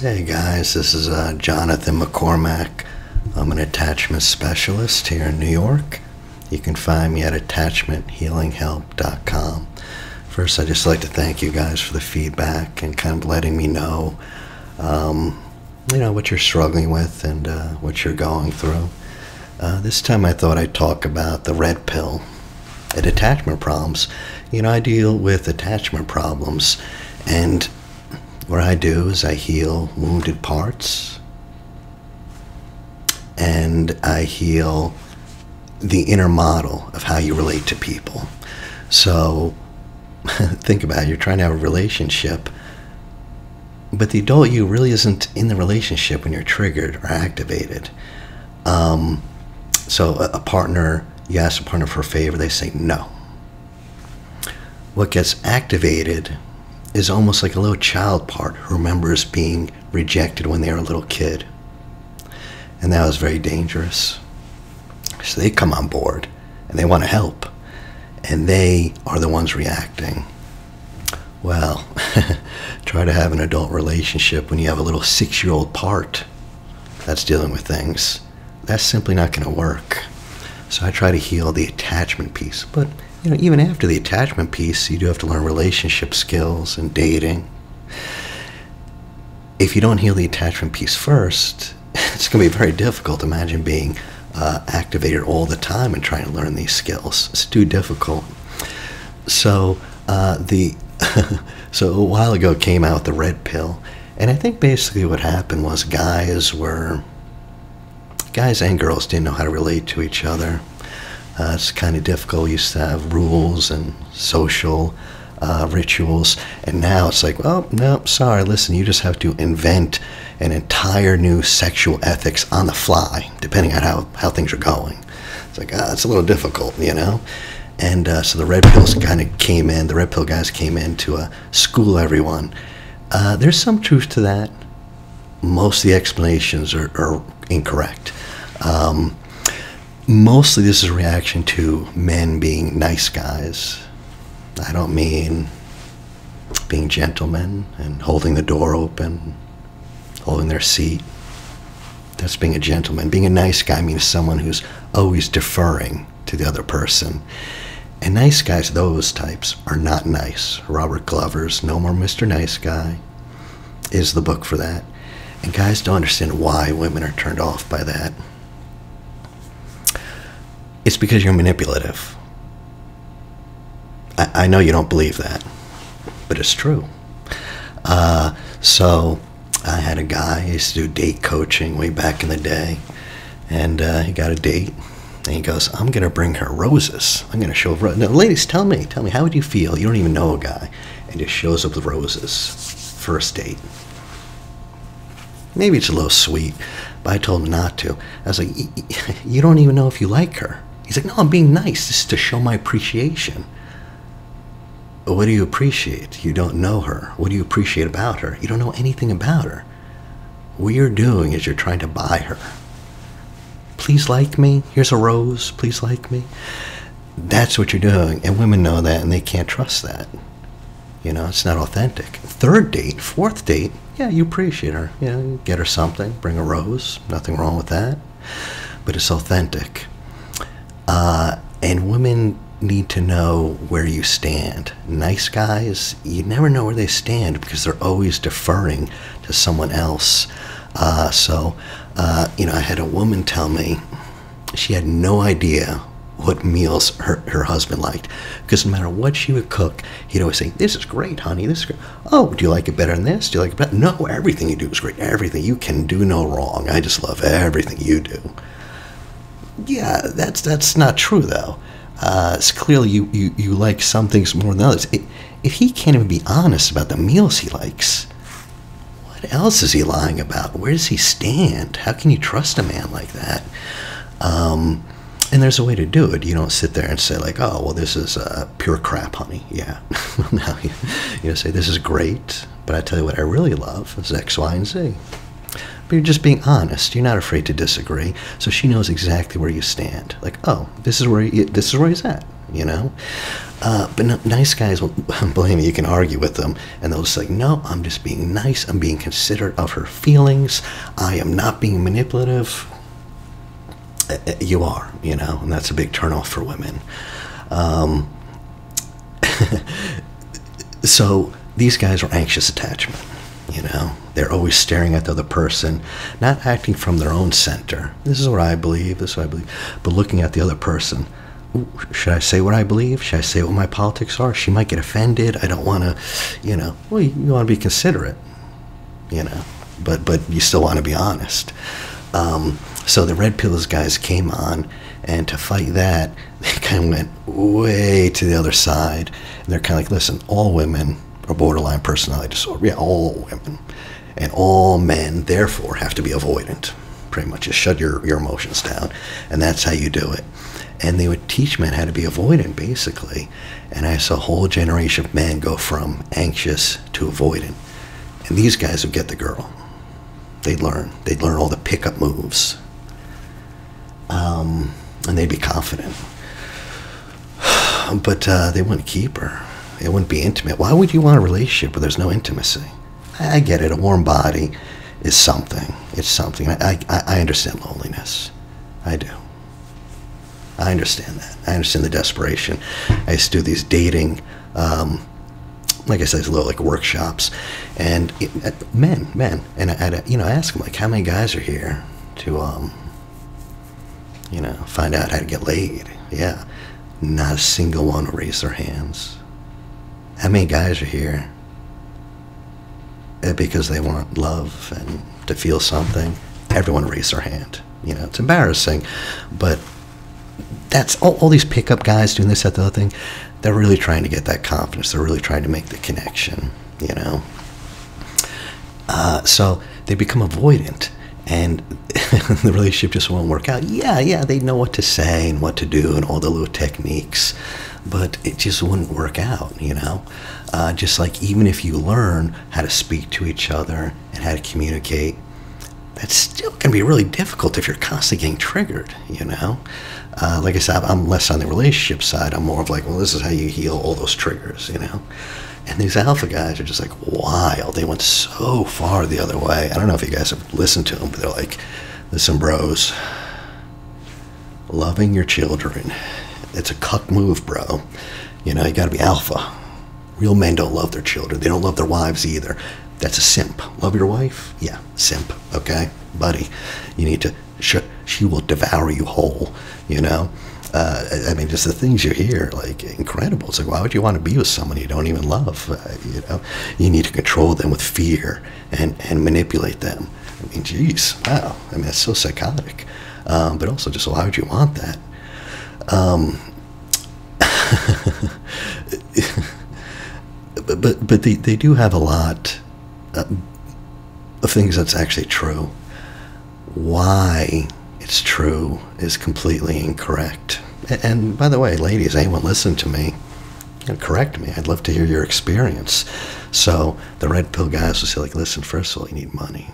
Hey guys, this is uh, Jonathan McCormack. I'm an attachment specialist here in New York. You can find me at attachmenthealinghelp.com. First, I'd just like to thank you guys for the feedback and kind of letting me know, um, you know, what you're struggling with and uh, what you're going through. Uh, this time, I thought I'd talk about the red pill and attachment problems. You know, I deal with attachment problems, and what I do is I heal wounded parts, and I heal the inner model of how you relate to people. So, think about it. You're trying to have a relationship, but the adult you really isn't in the relationship when you're triggered or activated. Um, so a, a partner, you ask a partner for a favor, they say no. What gets activated is almost like a little child part who remembers being rejected when they were a little kid. And that was very dangerous. So they come on board and they want to help and they are the ones reacting. Well, try to have an adult relationship when you have a little six year old part that's dealing with things. That's simply not going to work. So I try to heal the attachment piece. But you know, even after the attachment piece, you do have to learn relationship skills and dating. If you don't heal the attachment piece first, it's going to be very difficult. Imagine being uh, activated all the time and trying to learn these skills. It's too difficult. So uh, the so a while ago came out the red pill, and I think basically what happened was guys were guys and girls didn't know how to relate to each other. Uh, it's kind of difficult. We used to have rules and social uh, rituals, and now it's like, oh no, sorry. Listen, you just have to invent an entire new sexual ethics on the fly, depending on how, how things are going. It's like, ah, it's a little difficult, you know? And uh, so the red pills kind of came in, the red pill guys came in to uh, school everyone. Uh, there's some truth to that. Most of the explanations are, are incorrect. Um, mostly this is a reaction to men being nice guys. I don't mean being gentlemen and holding the door open, holding their seat. That's being a gentleman. Being a nice guy means someone who's always deferring to the other person. And nice guys, those types, are not nice. Robert Glover's No More Mr. Nice Guy is the book for that. And guys don't understand why women are turned off by that. It's because you're manipulative. I, I know you don't believe that, but it's true. Uh, so I had a guy, I used to do date coaching way back in the day, and uh, he got a date. And he goes, I'm going to bring her roses. I'm going to show her. Now, ladies, tell me, tell me, how would you feel? You don't even know a guy, and just shows up with roses. First date. Maybe it's a little sweet, but I told him not to. I was like, You don't even know if you like her. He's like, No, I'm being nice. This is to show my appreciation. What do you appreciate? You don't know her. What do you appreciate about her? You don't know anything about her. What you're doing is you're trying to buy her. Please like me. Here's a rose. Please like me. That's what you're doing. And women know that and they can't trust that. You know, it's not authentic. Third date, fourth date, yeah, you appreciate her. You know, get her something, bring a rose. Nothing wrong with that. But it's authentic. Uh, and women need to know where you stand. Nice guys, you never know where they stand because they're always deferring to someone else. Uh, so, uh, you know, I had a woman tell me she had no idea what meals her, her husband liked because no matter what she would cook, he'd always say, This is great, honey. This is great. Oh, do you like it better than this? Do you like it better? No, everything you do is great. Everything. You can do no wrong. I just love everything you do. Yeah, that's that's not true though. Uh, it's clearly you, you, you like some things more than others. If he can't even be honest about the meals he likes, what else is he lying about? Where does he stand? How can you trust a man like that? Um, and there's a way to do it. You don't sit there and say like, "Oh, well, this is uh, pure crap, honey." Yeah, no, you, you say this is great, but I tell you what, I really love is X, Y, and Z. You're just being honest. You're not afraid to disagree. So she knows exactly where you stand. Like, oh, this is where he, this is where he's at. you know? Uh, but no, nice guys, will, believe me, you can argue with them, and they'll just like, no, I'm just being nice. I'm being considerate of her feelings. I am not being manipulative. Uh, uh, you are, you know, and that's a big turnoff for women. Um, so these guys are anxious attachment. You know, they're always staring at the other person, not acting from their own center. This is what I believe. This is what I believe. But looking at the other person. Should I say what I believe? Should I say what my politics are? She might get offended. I don't want to, you know. Well, you, you want to be considerate, you know, but but you still want to be honest. Um, so the red pillars guys came on, and to fight that, they kind of went way to the other side. And they're kind of like, listen, all women are borderline personality disorder. Yeah, all women. And all men, therefore, have to be avoidant. Pretty much just shut your, your emotions down. And that's how you do it. And they would teach men how to be avoidant, basically. And I saw a whole generation of men go from anxious to avoidant. And these guys would get the girl. They'd learn. They'd learn all the pickup moves. Um, and they'd be confident. But uh, they wouldn't keep her. It wouldn't be intimate. Why would you want a relationship where there's no intimacy? I get it. A warm body is something. It's something. I, I, I understand loneliness. I do. I understand that. I understand the desperation. I used to do these dating, um, like I said, it's little like workshops, and it, uh, men, men, and I, I, you know, I ask them like, how many guys are here to, um, you know, find out how to get laid? Yeah, not a single one will raise their hands. How many guys are here because they want love and to feel something? Everyone raise their hand. You know, it's embarrassing, but that's all, all these pickup guys doing this, that, the other thing. They're really trying to get that confidence. They're really trying to make the connection. You know. Uh, so they become avoidant and the relationship just won't work out. Yeah, yeah, they know what to say and what to do and all the little techniques, but it just wouldn't work out, you know? Uh, just like even if you learn how to speak to each other and how to communicate, that's still to be really difficult if you're constantly getting triggered, you know? Uh, like I said, I'm less on the relationship side. I'm more of like, well, this is how you heal all those triggers, you know? And these alpha guys are just like wild. They went so far the other way. I don't know if you guys have listened to them, but they're like, listen, bros, loving your children, it's a cuck move, bro. You know, you got to be alpha. Real men don't love their children. They don't love their wives either. That's a simp. Love your wife? Yeah, simp. Okay, buddy. You need to. Sh- she will devour you whole. You know. Uh, I mean, just the things you hear, like incredible. It's like, why would you want to be with someone you don't even love? Uh, you know, you need to control them with fear and and manipulate them. I mean, geez, wow. I mean, that's so psychotic. Um, but also, just why would you want that? Um, but but, they, they do have a lot uh, of things that's actually true. Why it's true is completely incorrect. And by the way, ladies, anyone listen to me, correct me. I'd love to hear your experience. So the red pill guys will say, like, listen, first of all, you need money.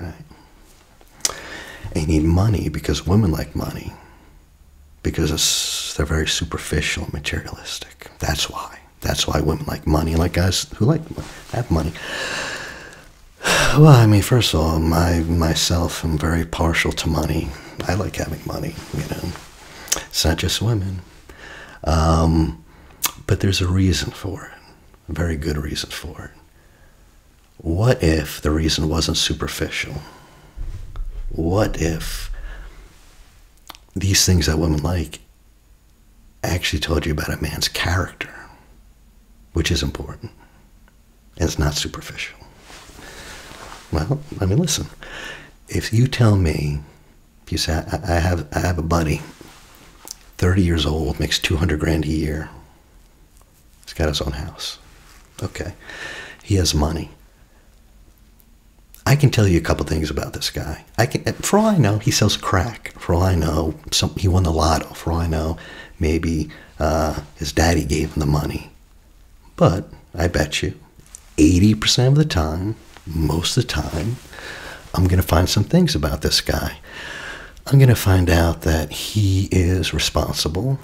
Right? And you need money because women like money. Because they're very superficial, and materialistic. That's why. That's why women like money, like guys who like have money. Well, I mean, first of all, my myself am very partial to money. I like having money, you know. It's not just women. Um, but there's a reason for it, a very good reason for it. What if the reason wasn't superficial? What if these things that women like actually told you about a man's character, which is important, and it's not superficial? Well, I mean, listen, if you tell me, if you say, I, I have, I have a buddy 30 years old, makes 200 grand a year. He's got his own house. Okay. He has money. I can tell you a couple things about this guy. I can, for all I know, he sells crack. For all I know, some, he won the lotto. For all I know, maybe uh, his daddy gave him the money. But I bet you, 80% of the time, most of the time, I'm going to find some things about this guy I'm going to find out that he is responsible.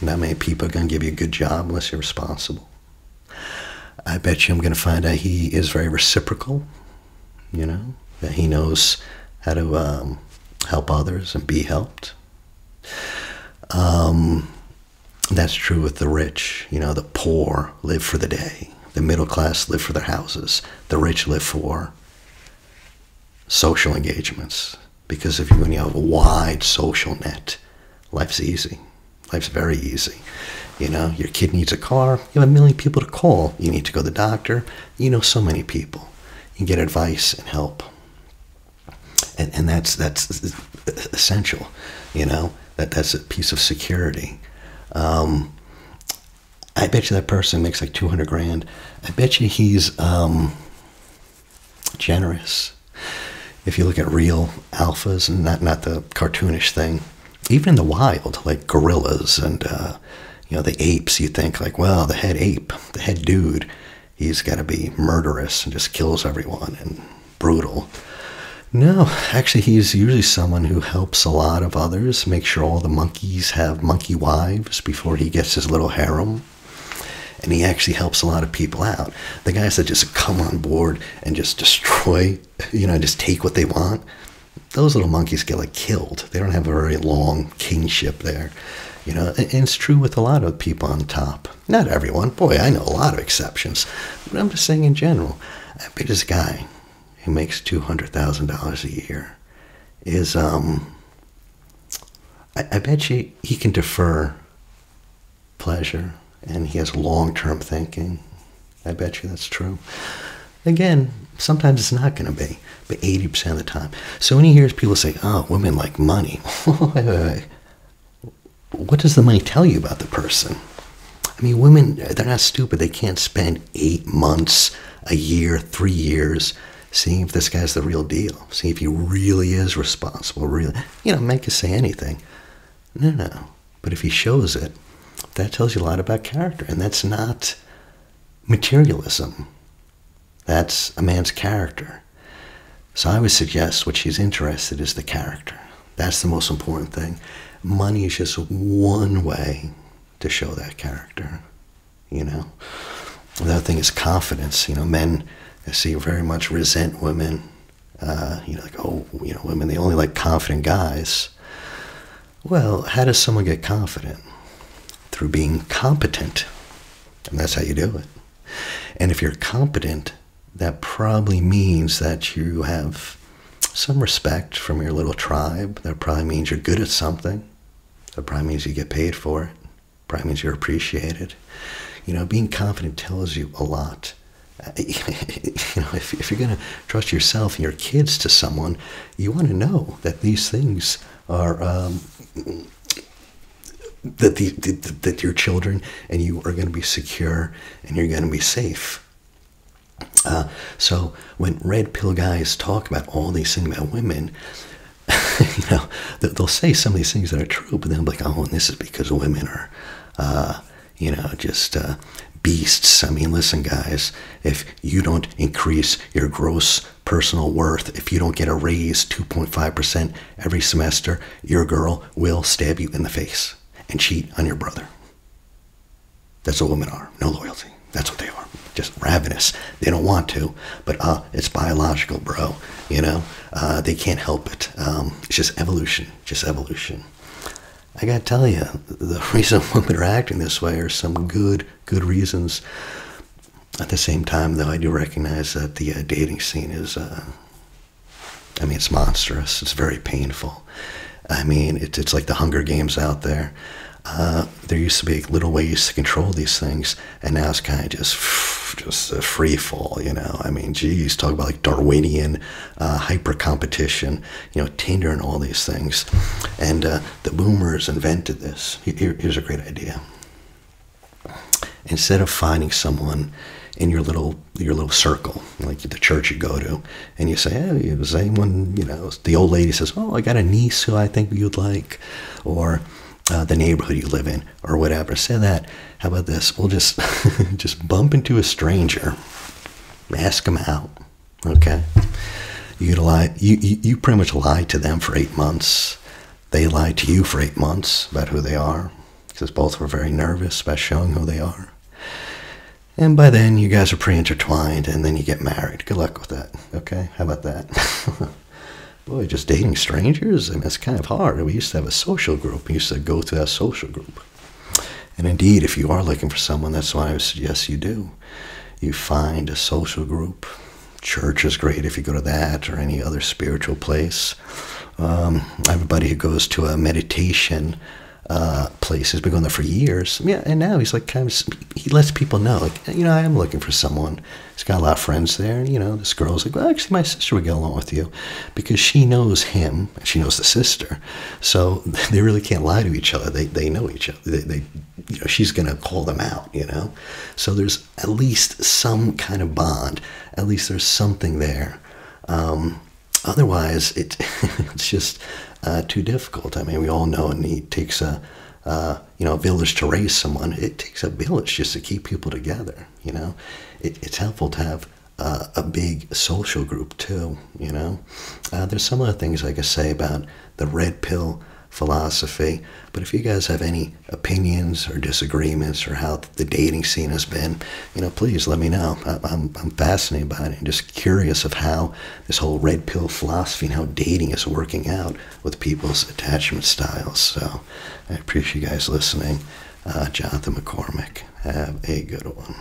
Not many people are going to give you a good job unless you're responsible. I bet you I'm going to find out he is very reciprocal, you know, that he knows how to um, help others and be helped. Um, that's true with the rich. You know, the poor live for the day. The middle class live for their houses. The rich live for social engagements. Because if you, when you have a wide social net, life's easy. Life's very easy. You know, your kid needs a car. You have a million people to call. You need to go to the doctor. You know so many people. You get advice and help. And, and that's, that's essential, you know. That, that's a piece of security. Um, I bet you that person makes like 200 grand. I bet you he's um, generous. If you look at real alphas and not, not the cartoonish thing, even in the wild, like gorillas and uh, you know the apes, you think like, well, the head ape, the head dude, he's got to be murderous and just kills everyone and brutal. No, actually, he's usually someone who helps a lot of others, make sure all the monkeys have monkey wives before he gets his little harem. And he actually helps a lot of people out. The guys that just come on board and just destroy, you know, just take what they want, those little monkeys get like killed. They don't have a very long kingship there. You know, and it's true with a lot of people on top. Not everyone. Boy, I know a lot of exceptions. But I'm just saying in general, I bet this guy who makes $200,000 a year is, um, I, I bet you he can defer pleasure and he has long-term thinking. I bet you that's true. Again, sometimes it's not going to be, but 80% of the time. So when he hears people say, oh, women like money, what does the money tell you about the person? I mean, women, they're not stupid. They can't spend eight months, a year, three years seeing if this guy's the real deal, seeing if he really is responsible, really, you know, make us say anything. No, no. But if he shows it, that tells you a lot about character. And that's not materialism. That's a man's character. So I would suggest what she's interested is the character. That's the most important thing money is just one way to show that character, you know. The other thing is confidence. You know, men I see very much resent women. Uh, you know, like, oh, you know, women, they only like confident guys. Well, how does someone get confident? Through being competent. And that's how you do it. And if you're competent, that probably means that you have some respect from your little tribe. That probably means you're good at something. That probably means you get paid for it. Probably means you're appreciated. You know, being confident tells you a lot. you know, if, if you're going to trust yourself and your kids to someone, you want to know that these things are um, that the, that, that your children and you are going to be secure and you're going to be safe. Uh, so when red pill guys talk about all these things about women, you know, they'll say some of these things that are true, but then they'll be like, oh, and this is because women are, uh, you know, just uh, beasts. I mean, listen, guys, if you don't increase your gross personal worth, if you don't get a raise 2.5% every semester, your girl will stab you in the face and cheat on your brother. That's what women are. No loyalty. That's what they are. Just ravenous. They don't want to, but uh, it's biological, bro. You know, uh, they can't help it. Um, it's just evolution. Just evolution. I gotta tell you, the reason women are acting this way are some good, good reasons. At the same time, though, I do recognize that the uh, dating scene is, uh, I mean, it's monstrous. It's very painful. I mean, it, it's like the Hunger Games out there. Uh, there used to be little ways to control these things, and now it's kind of just just a free fall. You know, I mean, geez, talk about like Darwinian uh, hyper competition. You know, Tinder and all these things, and uh, the boomers invented this. Here, here's a great idea. Instead of finding someone in your little your little circle, like the church you go to, and you say, "Hey, is anyone?" You know, the old lady says, "Oh, I got a niece who I think you'd like," or uh, the neighborhood you live in or whatever. Say that. How about this? We'll just just bump into a stranger, ask them out. Okay. You lie. You, you you pretty much lie to them for eight months. They lie to you for eight months about who they are. because both were very nervous about showing who they are. And by then, you guys are pre intertwined, and then you get married. Good luck with that. Okay? How about that? Boy, just dating strangers? I mean, it's kind of hard. We used to have a social group. We used to go to that social group. And indeed, if you are looking for someone, that's why I would suggest you do. You find a social group. Church is great if you go to that or any other spiritual place. Um, who goes to a meditation uh, place. He's been going there for years. Yeah, and now he's like kind of he lets people know, like you know, I am looking for someone. He's got a lot of friends there. And, you know, this girl's like, well, actually, my sister would get along with you because she knows him. And she knows the sister, so they really can't lie to each other. They they know each other. They, they you know, she's gonna call them out. You know, so there's at least some kind of bond. At least there's something there. Um, otherwise, it it's just uh, too difficult. I mean, we all know it takes a uh, you know a village to raise someone. It takes a village just to keep people together. You know, it, it's helpful to have uh, a big social group too. You know, uh, there's some other things I could say about the red pill philosophy. But if you guys have any opinions or disagreements or how the dating scene has been, you know, please let me know. I'm, I'm fascinated by it and just curious of how this whole red pill philosophy and how dating is working out with people's attachment styles. So I appreciate you guys listening. Uh, Jonathan McCormack. Have a good one.